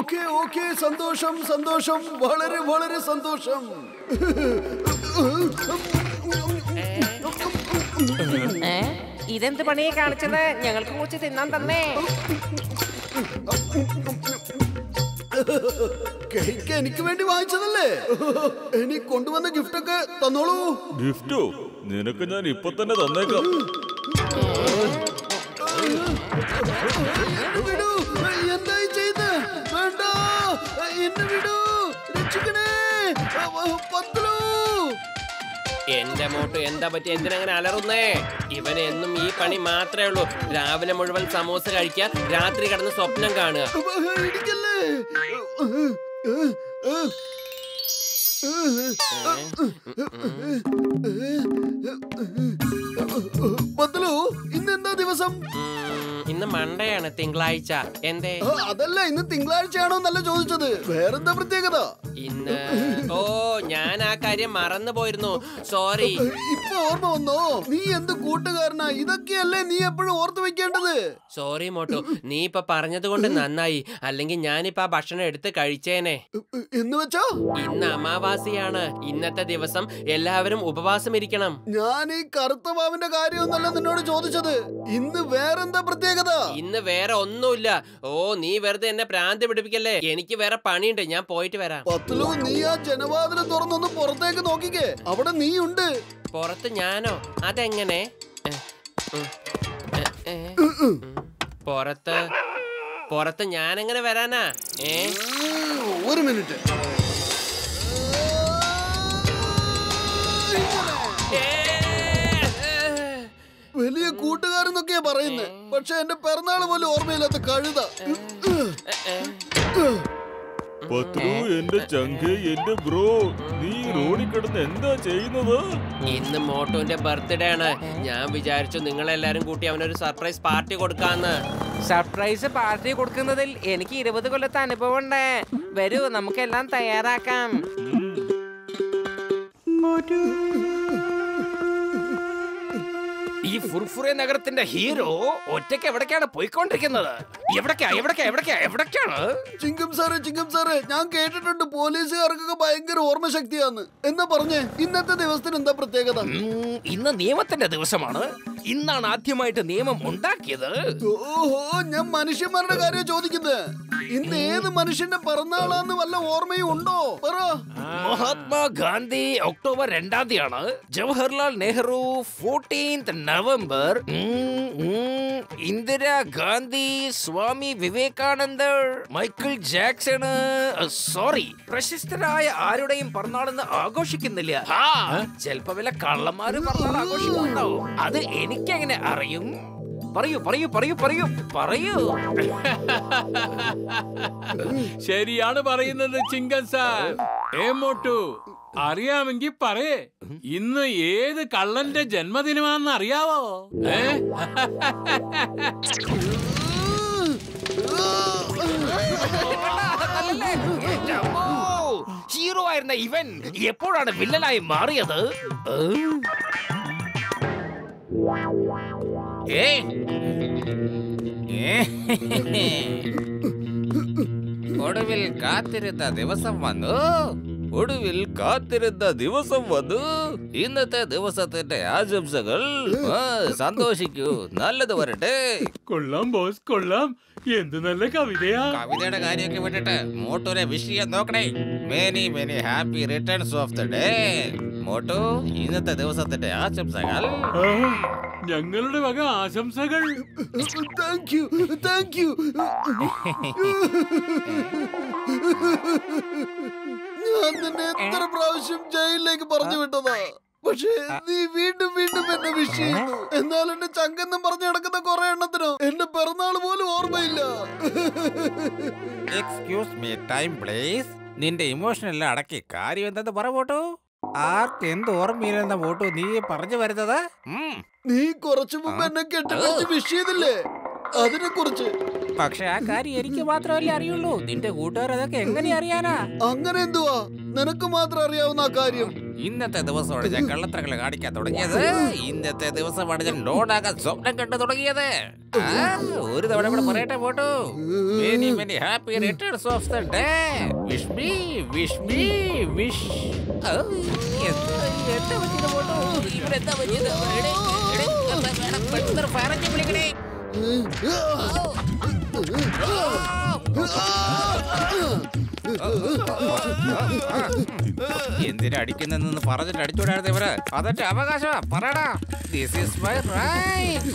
Okay okay സന്തോഷം സന്തോഷം വളരെ വളരെ സന്തോഷം? ഇതെന്ത് പണിയെ കാണിച്ചത്? ഞങ്ങൾക്ക് കുറച്ച് തിന്നാൻ തന്നേ. കേക്ക് എനിക്ക് വേണ്ടി വാങ്ങിച്ചതല്ലേ? ഇനി കൊണ്ടുവന്ന ഗിഫ്റ്റ് ഒക്കെ തന്നോളൂ. ഗിഫ്റ്റോ? നിനക്ക് ഞാൻ ഇപ്പൊ തന്നെ തന്നേക്കാം. എന്നെ എന്നെ വിടൂ. രക്ഷിക്കണേ. പത്തലൂ എന്റെ മോട്ട് എന്താ പറ്റി എന്തിനങ്ങനെ അലറുന്നേ? ഇവന് എന്നും ഈ പണി മാത്രമേ ഉള്ളൂ. രാവിലെ മുഴുവൻ സമോസ കഴിക്കുക രാത്രി കിടന്ന് സ്വപ്നം കാണുക. ഇടിക്കല്ലേ? ഇന്നെന്താ ദിവസം? ഇന്ന് മണ്ടയാണ് തിങ്കളാഴ്ച. എന്തേ? അതല്ല ഇന്ന് തിങ്കളാഴ്ചയാണോ എന്നല്ല ചോദിച്ചത്. വേറെന്താ പ്രത്യേകത? ഇന്ന് ഓ ഞാൻ ആ കാര്യം മറന്നു പോയിരുന്നു. സോറി ഇപ്പൊ ഓർമ്മ വന്നോ? നീ എന്ത് കൂട്ടുകാരനാ? ഇതൊക്കെയല്ലേ നീ എപ്പോഴും ഓർത്തു വെക്കേണ്ടത്? സോറി മോട്ടു. നീ ഇപ്പൊ പറഞ്ഞത് കൊണ്ട് നന്നായി. അല്ലെങ്കിൽ ഞാനിപ്പോ ആ ഭക്ഷണം എടുത്ത് കഴിച്ചേനെ. എന്ന് വെച്ചോ? ഇന്ന് അമാവാസിയാണ്. ഇന്നത്തെ ദിവസം എല്ലാവരും ഉപവാസം ഇരിക്കണം ഞാൻ ഈ കറുത്ത മാവിന്റെ കാര്യമൊന്നല്ല നിന്നോട് ചോദിച്ചത്. ഇന്ന് വേറെന്താ പ്രത്യേകത? ഇന്ന് വേറെ ഒന്നുമില്ല. ഓ നീ വെറുതെ എന്നെ പ്രാന്തി പിടിപ്പിക്കല്ലേ? എനിക്ക് വേറെ പണിയുണ്ട്. ഞാൻ പോയിട്ട് വരാം. പത്തലു നീ ആ ജനവാതിൽ തുറന്നൊന്ന് പുറത്തേക്ക് നോക്കിക്കേ. അവിടെ നീ ഉണ്ട് പുറത്ത് ഞാനോ? അതെങ്ങനെ? പുറത്ത് പുറത്ത് ഞാനെങ്ങനെ വരാനാ? ഒരു മിനിറ്റ്. വലിയ കൂട്ടുകാരെന്നൊക്കെയാ പറയുന്നത് പക്ഷെ എന്റെ പിറന്നാൾ പോലും ഓർമ്മയില്ലാത്ത കഴുത. പത്രു എന്റെ ചങ്ക് എന്റെ ബ്രോ നീ റോഡിൽ കിടന്ന് എന്താ ചെയ്യുന്നത്? ഇന്ന് മോട്ടോന്റെ ബർത്ത്ഡേ ആണ്. ഞാൻ വിചാരിച്ചു നിങ്ങളെല്ലാരും കൂട്ടി അവനൊരു സർപ്രൈസ് പാർട്ടി കൊടുക്കാന്ന്. സർപ്രൈസ് പാർട്ടി കൊടുക്കുന്നതിൽ എനിക്ക് ഇരുപത് കൊല്ലത്തെ അനുഭവം ഉണ്ട്. വരൂ നമുക്കെല്ലാം തയ്യാറാക്കാം. ഈ ഫുർഫുറെ നഗരത്തിന്റെ ഹീറോ ഒറ്റയ്ക്ക് എവിടേക്കാണ് പോയിക്കൊണ്ടിരിക്കുന്നത്? എവിടേക്കാ എവിടേക്കാ എവിടേക്കാ എവിടേക്കാണ്? ചിങ്കം സാറ് ചിങ്കം സാറ് ഞാൻ കേട്ടിട്ടുണ്ട് പോലീസുകാർക്കൊക്കെ ഭയങ്കര ഓർമ്മശക്തിയാന്ന്. എന്നാ പറഞ്ഞേ ഇന്നത്തെ ദിവസത്തിന് എന്താ പ്രത്യേകത? ഇന്ന് നിയമത്തിന്റെ ദിവസമാണ്. ഇന്നാണ് ആദ്യമായിട്ട് നിയമം ഉണ്ടാക്കിയത്. ഓഹോ ഞാൻ മനുഷ്യന്മാരുടെ കാര്യം ചോദിക്കുന്നത് ഇന്ന് ഏത് മനുഷ്യന്റെ പിറന്നാളാന്ന് വല്ല ഓർമ്മയും ഉണ്ടോ? പറ. മഹാത്മാഗാന്ധി ഒക്ടോബർ രണ്ടാം തീയതിയാണ്. Jawaharlal Nehru fourteenth November. Indira Gandhi Swami Vivekanandar Michael Jackson sorry പ്രശസ്തരായ ആരുടെയും പിറന്നാളെന്ന് ആഘോഷിക്കുന്നില്ല. ആ, ചിലപ്പോ വല്ല കള്ളന്മാര് പിറന്നാൾ ആഘോഷിക്കുന്നുണ്ടാവും. അത് എനിക്കെങ്ങനെ അറിയും? പറയൂ പറയൂ പറയൂ പറയൂ പറയൂ. ശരിയാണ് പറയുന്നത് ചിങ്കൻ സാർ. ഏ മോട്ടു അറിയാമെങ്കിൽ പറയേ. ഇന്ന് ഏത് കള്ളന്റെ ജന്മദിനമാണെന്ന് അറിയാവോ? ഏ? ഹീറോ ആയിരുന്ന ഇവൻ എപ്പോഴാണ് വില്ലനായി മാറിയത്? ഒടുവിൽ കാത്തിരുന്ന ദിവസം വന്നു. ഒടുവിൽ കാത്തിരുന്ന ദിവസം വന്നു. ഇന്നത്തെ ദിവസത്തിന്റെ ആശംസകൾ. സന്തോഷിക്കൂ. നല്ലത് വരട്ടെ. കൊള്ളാം ബോസ് കൊള്ളാം. എന്ത് നല്ല കവിതയാ. കവിതയുടെ കാര്യമൊക്കെ വിട്ടിട്ട് മോട്ടോരെ വിഷയം നോക്കണേ. Many many happy returns of the day Motu ഇന്നത്തെ ദിവസത്തിന്റെ ആശംസകൾ. ഞങ്ങളുടെ വക ആശംസകൾ. താങ്ക് യു താങ്ക് യു ഞാൻ നിന്നെ എത്ര പ്രാവശ്യം ജയിലിലേക്ക് പറഞ്ഞു വിട്ടതാ. പക്ഷേ നീ വീണ്ടും വീണ്ടും എന്നെ വിഷ് ചെയ്യുന്നു. എന്നാൽ എന്റെ ചങ്കെന്നും പറഞ്ഞു നടക്കുന്ന കുറെ എണ്ണത്തിനോ എന്റെ പിറന്നാൾ പോലും ഓർമ്മയില്ല. എക്സ്ക്യൂസ് മീ ടൈം പ്ലീസ് നിന്റെ ഇമോഷൻ എല്ലാം അടക്കി കാര്യം എന്തെന്ന് പറ പോട്ടു ആർക്ക് എന്ത് ഓർമ്മയില്ലെന്ന വോട്ട് നീ പറഞ്ഞു വരുന്നത്? നീ കുറച്ചു മുമ്പ് എന്നെ കെട്ടിപ്പിടിച്ച് വിഷ് ചെയ്തില്ലേ? അതിനെ കുറിച്ച് പക്ഷെ ആ കാര്യം എനിക്ക് മാത്രമല്ലേ അറിയുള്ളൂ. നിന്റെ കൂട്ടുകാർ അതൊക്കെ എങ്ങനെ അറിയാനാ? അങ്ങനെ എന്തുവാ? നിനക്ക് മാത്രം അറിയാവുന്ന കാര്യം. ഇന്നത്തെ ദിവസമാണ് ഞാൻ കള്ളത്തരങ്ങൾ കാണിക്കാൻ തുടങ്ങിയത്. ഇന്നത്തെ ദിവസമാണ് ഞാൻ ഡോണാകാൻ സ്വപ്നം കണ്ടു തുടങ്ങിയത്. ഒരു തവണ കൂടെ പറയട്ടെ photo. Many many happy returns of the day wish me wish me wish എന്താ പറ്റിയത് മോട്ടു ഇവിടെ എന്താ പറ്റിയത്? എന്തിനാ അടിക്കുന്നെന്ന് പറഞ്ഞിട്ട് അടിച്ചോടായിരുന്നു ഇവർ? അതെന്റെ അവകാശമാ. പറയടാ. ദിസ് ഈസ് മൈ റൈറ്റ്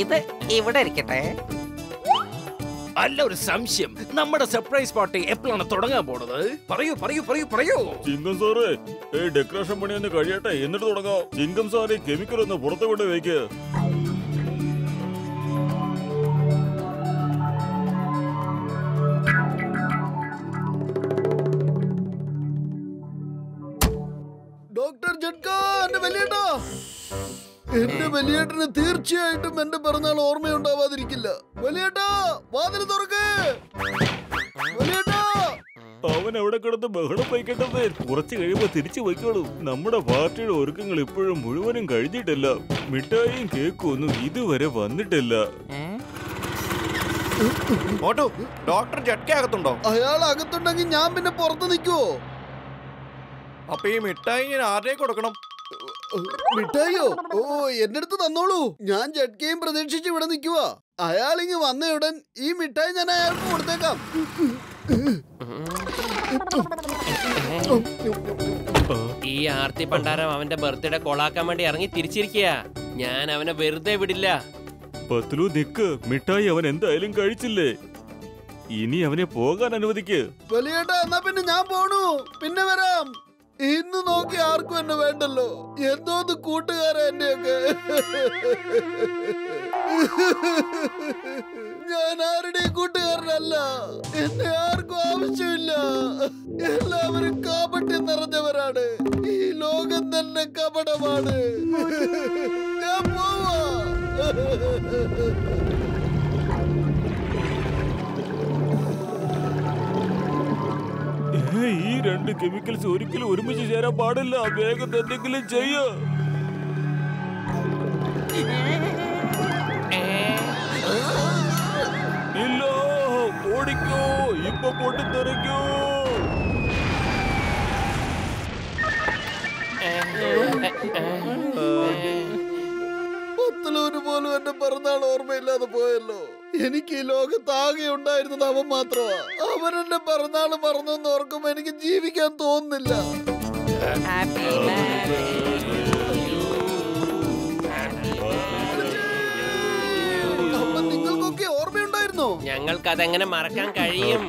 ഇത് ഇവിടെ ഇരിക്കട്ടെ. അല്ല ഒരു സംശയം. നമ്മുടെ സർപ്രൈസ് പാർട്ടി എപ്പോഴാണ് തുടങ്ങാൻ പോണത്? പറയൂ പറയൂ പറയൂ പറയൂ. ചിങ്കം സാറേ ഏ ഡെക്കറേഷൻ പണി ഒന്ന് കഴിയട്ടെ. എന്നിട്ട് തുടങ്ങാം. ചിങ്കം സാറേ കെമിക്കൽ ഒന്ന് പുറത്തുകൊണ്ട് കൊണ്ട് വെക്ക്. വലിയേട്ടന് തീർച്ചയായിട്ടും എന്റെ പിറന്നാൾ ഓർമ്മയുണ്ടാവാതിരിക്കില്ല. വലിയേട്ടാ വാതിൽ തുറക്ക്. വലിയേട്ടാ. അവൻ അവിടെ കിടന്ന് ബഹളം വയ്ക്കേണ്ടത് കുറച്ച് കഴിയുമ്പോ തിരിച്ചു വയ്ക്കോളൂ നമ്മുടെ പാർട്ടിയുടെ ഒരുക്കങ്ങൾ ഇപ്പോഴും മുഴുവനും കഴിഞ്ഞിട്ടില്ല. മിഠായിയും കേക്കും ഒന്നും ഇതുവരെ വന്നിട്ടില്ല. ഓട്ടോ ഡോക്ടർ ജഡ്ക അകത്തുണ്ടോ? അയാൾ അകത്തുണ്ടെങ്കിൽ ഞാൻ പിന്നെ പുറത്ത് നിൽക്കുവോ? അപ്പൊ ഈ മിഠായി ഞാൻ ആരുടെ കൊടുക്കണം? മിഠായിയോ? ഓ എന്റെ അടുത്ത് തന്നോളൂ. ഞാൻ ജഡ്കയും പ്രതീക്ഷിച്ച് ഇവിടെ നിൽക്കുക അയാളിങ്ങ് വന്നയുടൻ ഈ മിഠായി ഞാൻ അയാൾക്ക് കൊടുത്തേക്കാം. ഈ ആർത്തി പണ്ടാരം അവന്റെ ബർത്ത്ഡേ കൊളാക്കാൻ വേണ്ടി ഇറങ്ങി തിരിച്ചിരിക്കുക ഞാൻ അവനെ വെറുതെ വിടില്ല. പത്ലു നിക്ക്. മിഠായി അവൻ എന്തായാലും കഴിച്ചില്ലേ? ഇനി അവനെ പോകാൻ അനുവദിക്ക്. വലിയേട്ടാ എന്നാ പിന്നെ ഞാൻ പോണു. പിന്നെ വരാം. ഇന്ന് നോക്കി ആർക്കും എന്നെ വേണ്ടല്ലോ. എന്തോന്ന് കൂട്ടുകാരാ എന്റെയൊക്കെ ഞാൻ ആരുടെയും കൂട്ടുകാരനല്ല. എന്നെ ആർക്കും ആവശ്യമില്ല. എല്ലാവരും കാപട്യം നിറഞ്ഞവരാണ്. ഈ ലോകം തന്നെ കപടമാണ്. ഞാൻ പോവാ. ഈ രണ്ട് കെമിക്കൽസ് ഒരിക്കലും ഒരുമിച്ച് ചേരാൻ പാടില്ല. വേഗം എന്തെങ്കിലും ചെയ്യ. ഇല്ല ഓടിക്കോ. ഇപ്പൊ പൊട്ടിത്തെറിക്കോ. പത്തലൂര് പോലും എന്റെ പിറന്നാൾ ഓർമ്മയില്ലാതെ പോയല്ലോ. എനിക്ക് ഈ ലോകത്താകെ ഉണ്ടായിരുന്നത് അവൻ മാത്രമാ. അവൻ എന്റെ പിറന്നാൾ മറന്നെന്ന് ഓർക്കുമ്പോ എനിക്ക് ജീവിക്കാൻ തോന്നുന്നില്ല. അപ്പൊ നിങ്ങൾക്കൊക്കെ ഓർമ്മയുണ്ടായിരുന്നോ? ഞങ്ങൾക്ക് അതെങ്ങനെ മറക്കാൻ കഴിയും?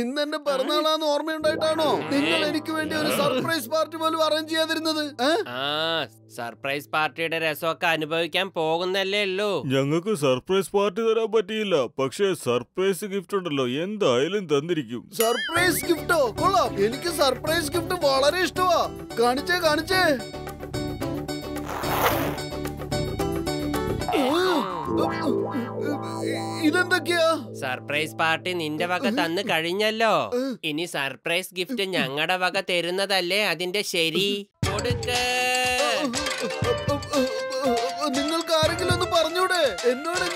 ഇന്ന് എന്റെ പിറന്നാളാന്ന് ഓർമ്മയുണ്ടായിട്ടാണോ? നിങ്ങൾ എനിക്ക് വേണ്ടി ഒരു സർപ്രൈസ് പാർട്ടി പോലും അറേഞ്ച് ചെയ്യാതിരുന്നത് ആ സർപ്രൈസ് പാർട്ടിയുടെ രസമൊക്കെ അനുഭവിക്കാൻ പോകുന്നല്ലേ ഉള്ളൂ. ഞങ്ങൾക്ക് സർപ്രൈസ് പാർട്ടി തരാൻ പറ്റിയില്ല പക്ഷേ സർപ്രൈസ് ഗിഫ്റ്റ് ഉണ്ടല്ലോ എന്തായാലും തന്നിരിക്കും. സർപ്രൈസ് ഗിഫ്റ്റോ? കൊള്ളാം. എനിക്ക് സർപ്രൈസ് ഗിഫ്റ്റ് വളരെ ഇഷ്ടമാ കാണിച്ചേ കാണിച്ചേ. ഇതെന്തൊക്കെയാ സർപ്രൈസ് പാർട്ടി നിന്റെ വക തന്നു കഴിഞ്ഞല്ലോ ഇനി സർപ്രൈസ് ഗിഫ്റ്റ് ഞങ്ങളുടെ വക തരുന്നതല്ലേ അതിന്റെ ശരി കൊടുക്ക് നിങ്ങൾക്ക് ആരെങ്കിലും ഒന്ന് പറഞ്ഞൂടെ എന്നോട്